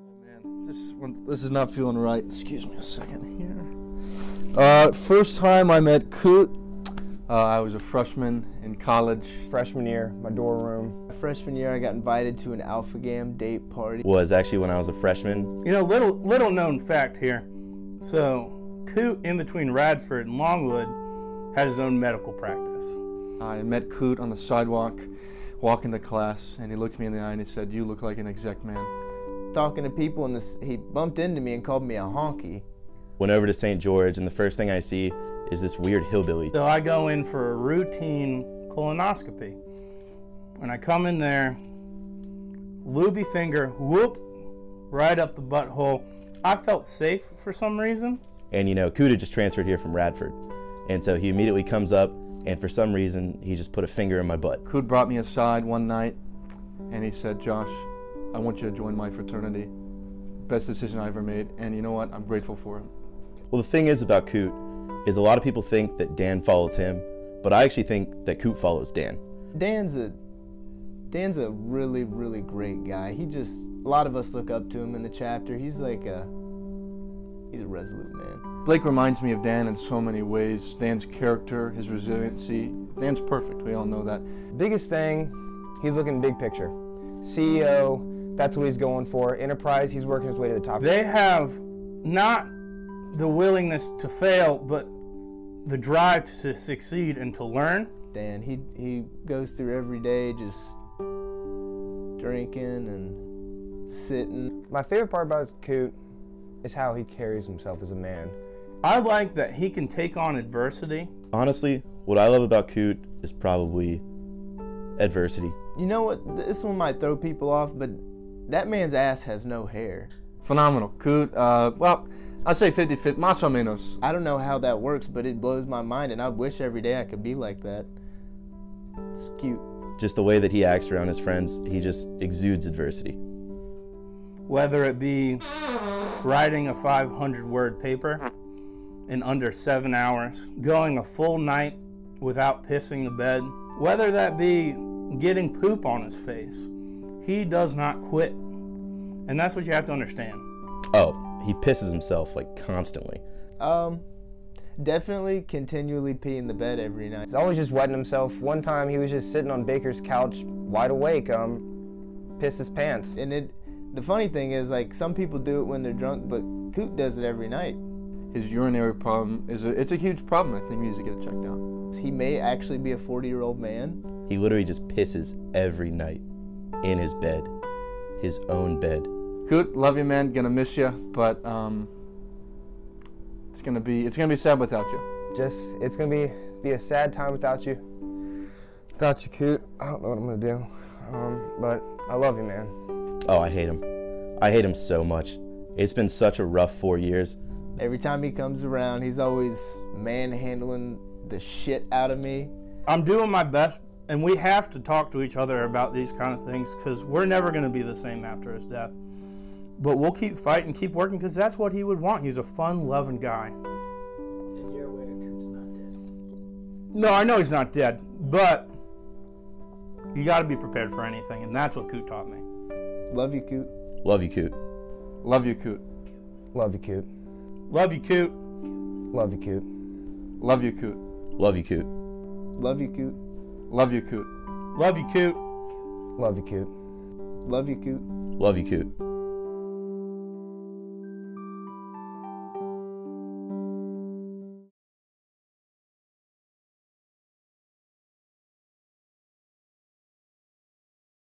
Man, this one, this is not feeling right. Excuse me a second here. Uh, first time I met Coot, uh, I was a freshman in college. Freshman year, my dorm room. Freshman year, I got invited to an Alpha Gam date party. was actually when I was a freshman. You know, little little known fact here. So, Coot, in between Radford and Longwood, had his own medical practice. I met Coot on the sidewalk, walking to class, and he looked me in the eye and he said, "You look like an exec man." Talking to people, and this, he bumped into me and called me a honky. Went over to St. George, and the first thing I see is this weird hillbilly. So I go in for a routine colonoscopy. When I come in there, looby finger, whoop, right up the butthole. I felt safe for some reason. And you know, Kuda just transferred here from Radford. And so he immediately comes up, and for some reason, he just put a finger in my butt. Coot brought me aside one night, and he said, "Josh, I want you to join my fraternity. Best decision I ever made, and you know what? I'm grateful for it." Well, the thing is about Coot is a lot of people think that Dan follows him, but I actually think that Coot follows Dan. Dan's a Dan's a really, really great guy. He just a lot of us look up to him in the chapter. He's like a he's a resolute man. Blake reminds me of Dan in so many ways. Dan's character, his resiliency. Dan's perfect. We all know that. Biggest thing, he's looking big picture. CEO, that's what he's going for. Enterprise, he's working his way to the top. They have not the willingness to fail, but the drive to succeed and to learn. Dan, he he goes through every day just drinking and sitting. My favorite part about Coot is how he carries himself as a man. I like that he can take on adversity. Honestly, what I love about Coot is probably adversity. You know what? This one might throw people off, but that man's ass has no hair. Phenomenal. Coot, uh, well, I'd say 50 50, más o menos. I don't know how that works, but it blows my mind, and I wish every day I could be like that. It's cute. Just the way that he acts around his friends, he just exudes adversity. whether it be writing a 500 word paper in under seven hours, going a full night without pissing the bed, whether that be getting poop on his face, he does not quit. And that's what you have to understand. Oh, he pisses himself like constantly. Um, definitely continually pee in the bed every night. He's always just wetting himself. One time he was just sitting on Baker's couch, wide awake, um, pissed his pants. And it, the funny thing is, like some people do it when they're drunk, but Coot does it every night. His urinary problem is a, it's a huge problem. I think he needs to get it checked out. He may actually be a 40-year-old man. He literally just pisses every night in his bed, his own bed. Coot, love you, man. Gonna miss you, but um, it's gonna be it's gonna be sad without you. Just, it's gonna be be a sad time without you. Without you, Coot. I don't know what I'm gonna do. Um, but I love you, man. Oh, I hate him. I hate him so much. It's been such a rough four years. Every time he comes around, he's always manhandling the shit out of me. I'm doing my best, and we have to talk to each other about these kind of things because we're never going to be the same after his death. But we'll keep fighting, keep working because that's what he would want. He's a fun, loving guy. And you're aware Coot's not dead. No, I know he's not dead, but you got to be prepared for anything, and that's what Coot taught me. Love you, Coot. Love you, Coot. Love you, Coot. Love you, Coot. Love you, Coot. Love you, Coot. Love you, Coot. Love you, Coot. Love you, Coot. Love you, Coot. Love you, Coot. Love you, Coot. Love you, Coot. Love you, Coot.